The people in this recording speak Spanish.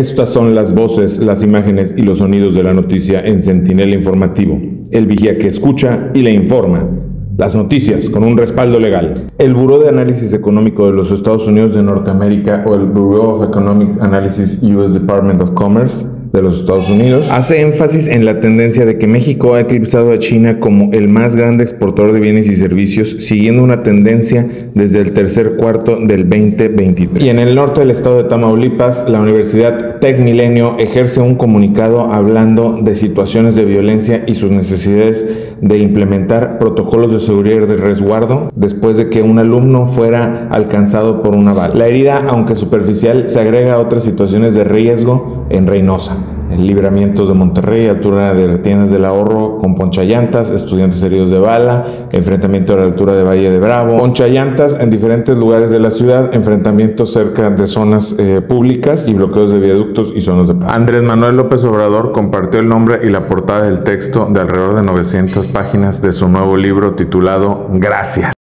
Estas son las voces, las imágenes y los sonidos de la noticia en Centinela Informativo, el vigía que escucha y le informa. Las noticias con un respaldo legal. El Buró de Análisis Económico de los Estados Unidos de Norteamérica o el Bureau of Economic Analysis US Department of Commerce de los Estados Unidos, hace énfasis en la tendencia de que México ha eclipsado a China como el más grande exportador de bienes y servicios, siguiendo una tendencia desde el tercer cuarto del 2023. Y en el norte del estado de Tamaulipas, la Universidad Tec Milenio ejerce un comunicado hablando de situaciones de violencia y sus necesidades de implementar protocolos de seguridad y de resguardo después de que un alumno fuera alcanzado por una bala. La herida, aunque superficial, se agrega a otras situaciones de riesgo en Reynosa el libramiento de Monterrey, altura de Retienes del Ahorro con ponchallantas, estudiantes heridos de bala, enfrentamiento a la altura de Valle de Bravo, ponchallantas en diferentes lugares de la ciudad, enfrentamientos cerca de zonas eh, públicas y bloqueos de viaductos y zonas de paz. Andrés Manuel López Obrador compartió el nombre y la portada del texto de alrededor de 900 páginas de su nuevo libro titulado Gracias.